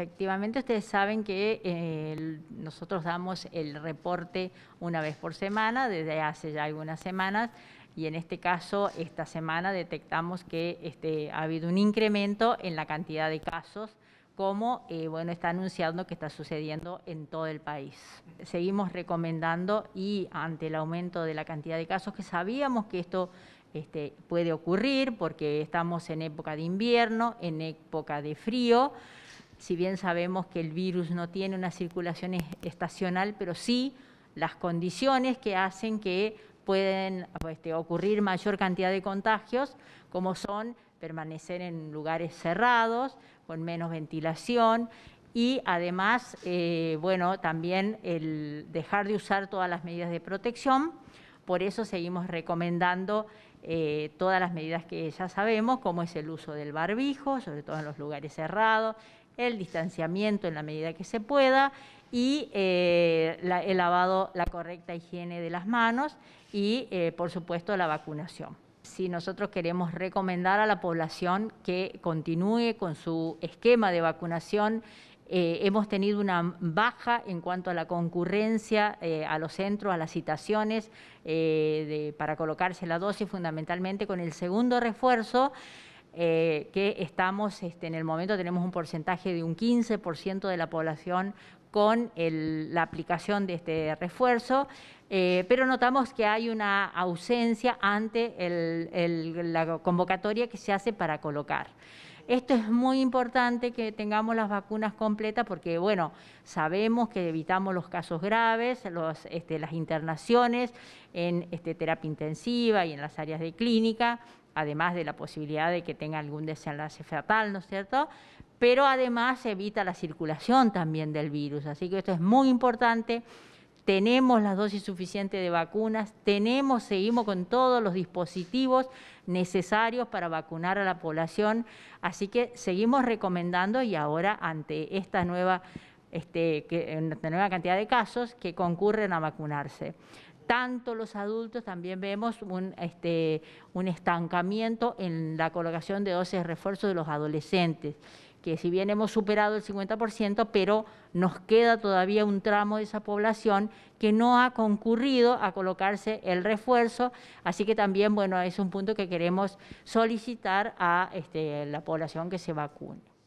Efectivamente, ustedes saben que eh, nosotros damos el reporte una vez por semana, desde hace ya algunas semanas, y en este caso, esta semana detectamos que este, ha habido un incremento en la cantidad de casos como eh, bueno, está anunciando que está sucediendo en todo el país. Seguimos recomendando y ante el aumento de la cantidad de casos que sabíamos que esto este, puede ocurrir porque estamos en época de invierno, en época de frío, si bien sabemos que el virus no tiene una circulación estacional, pero sí las condiciones que hacen que pueden este, ocurrir mayor cantidad de contagios, como son permanecer en lugares cerrados, con menos ventilación, y además, eh, bueno, también el dejar de usar todas las medidas de protección, por eso seguimos recomendando eh, todas las medidas que ya sabemos, como es el uso del barbijo, sobre todo en los lugares cerrados, el distanciamiento en la medida que se pueda y eh, el lavado, la correcta higiene de las manos y, eh, por supuesto, la vacunación. Si nosotros queremos recomendar a la población que continúe con su esquema de vacunación, eh, hemos tenido una baja en cuanto a la concurrencia a los centros, a las citaciones para colocarse la dosis, fundamentalmente con el segundo refuerzo. Eh, que estamos, este, en el momento tenemos un porcentaje de un 15% de la población con la aplicación de este refuerzo, eh, pero notamos que hay una ausencia ante la convocatoria que se hace para colocar. Esto es muy importante que tengamos las vacunas completas porque, bueno, sabemos que evitamos los casos graves, este, las internaciones en este, terapia intensiva y en las áreas de clínica, además de la posibilidad de que tenga algún desenlace fatal, ¿no es cierto? Pero además evita la circulación también del virus, así que esto es muy importante tenemos las dosis suficientes de vacunas, tenemos, seguimos con todos los dispositivos necesarios para vacunar a la población, así que seguimos recomendando y ahora ante esta nueva, este, nueva cantidad de casos que concurren a vacunarse tanto los adultos, también vemos un, este, un estancamiento en la colocación de dosis de refuerzo de los adolescentes que si bien hemos superado el 50%, pero nos queda todavía un tramo de esa población que no ha concurrido a colocarse el refuerzo, así que también, bueno, es un punto que queremos solicitar a este, la población que se vacune.